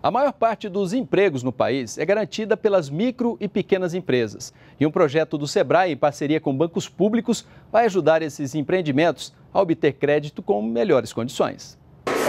A maior parte dos empregos no país é garantida pelas micro e pequenas empresas. E um projeto do Sebrae, em parceria com bancos públicos, vai ajudar esses empreendimentos a obter crédito com melhores condições.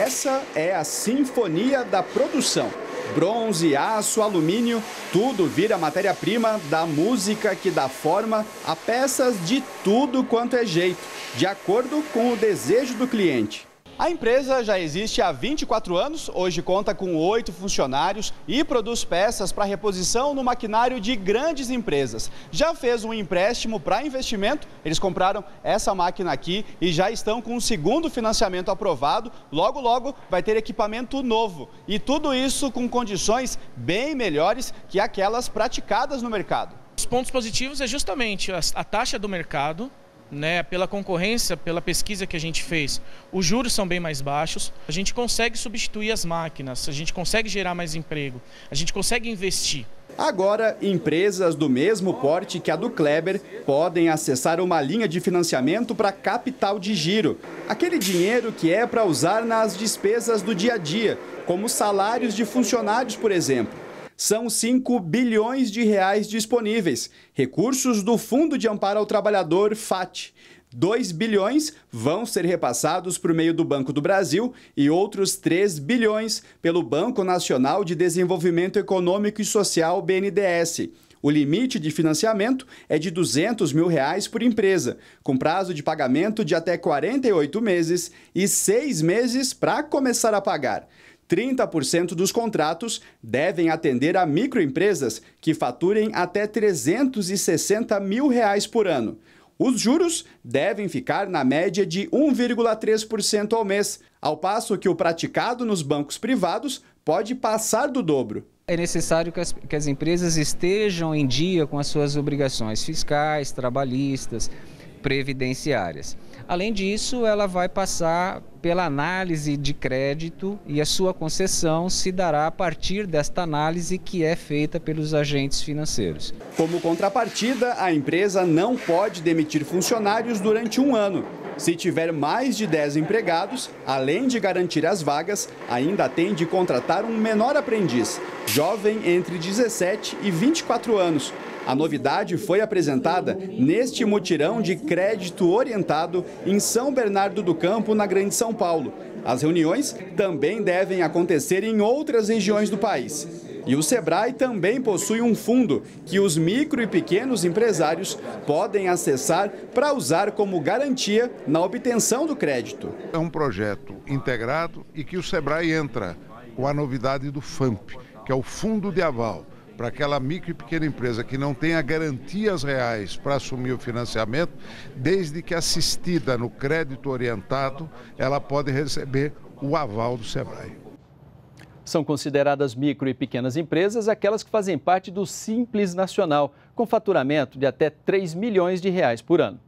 Essa é a Sinfonia da Produção. Bronze, aço, alumínio, tudo vira matéria-prima da música que dá forma a peças de tudo quanto é jeito, de acordo com o desejo do cliente. A empresa já existe há 24 anos, hoje conta com oito funcionários e produz peças para reposição no maquinário de grandes empresas. Já fez um empréstimo para investimento, eles compraram essa máquina aqui e já estão com o um segundo financiamento aprovado. Logo, logo vai ter equipamento novo e tudo isso com condições bem melhores que aquelas praticadas no mercado. Os pontos positivos é justamente a taxa do mercado, né, pela concorrência, pela pesquisa que a gente fez, os juros são bem mais baixos, a gente consegue substituir as máquinas, a gente consegue gerar mais emprego, a gente consegue investir. Agora, empresas do mesmo porte que a do Kleber podem acessar uma linha de financiamento para capital de giro. Aquele dinheiro que é para usar nas despesas do dia a dia, como salários de funcionários, por exemplo são 5 bilhões de reais disponíveis, recursos do Fundo de Amparo ao Trabalhador, FAT. 2 bilhões vão ser repassados por meio do Banco do Brasil e outros 3 bilhões pelo Banco Nacional de Desenvolvimento Econômico e Social, BNDES. O limite de financiamento é de 200 mil reais por empresa, com prazo de pagamento de até 48 meses e seis meses para começar a pagar. 30% dos contratos devem atender a microempresas que faturem até 360 mil reais por ano. Os juros devem ficar na média de 1,3% ao mês, ao passo que o praticado nos bancos privados pode passar do dobro. É necessário que as, que as empresas estejam em dia com as suas obrigações fiscais, trabalhistas, previdenciárias. Além disso, ela vai passar pela análise de crédito e a sua concessão se dará a partir desta análise que é feita pelos agentes financeiros. Como contrapartida, a empresa não pode demitir funcionários durante um ano. Se tiver mais de 10 empregados, além de garantir as vagas, ainda tem de contratar um menor aprendiz, jovem entre 17 e 24 anos, a novidade foi apresentada neste mutirão de crédito orientado em São Bernardo do Campo, na Grande São Paulo. As reuniões também devem acontecer em outras regiões do país. E o Sebrae também possui um fundo que os micro e pequenos empresários podem acessar para usar como garantia na obtenção do crédito. É um projeto integrado e que o Sebrae entra com a novidade do FAMP, que é o Fundo de Aval para aquela micro e pequena empresa que não tenha garantias reais para assumir o financiamento, desde que assistida no crédito orientado, ela pode receber o aval do SEBRAE. São consideradas micro e pequenas empresas aquelas que fazem parte do Simples Nacional, com faturamento de até 3 milhões de reais por ano.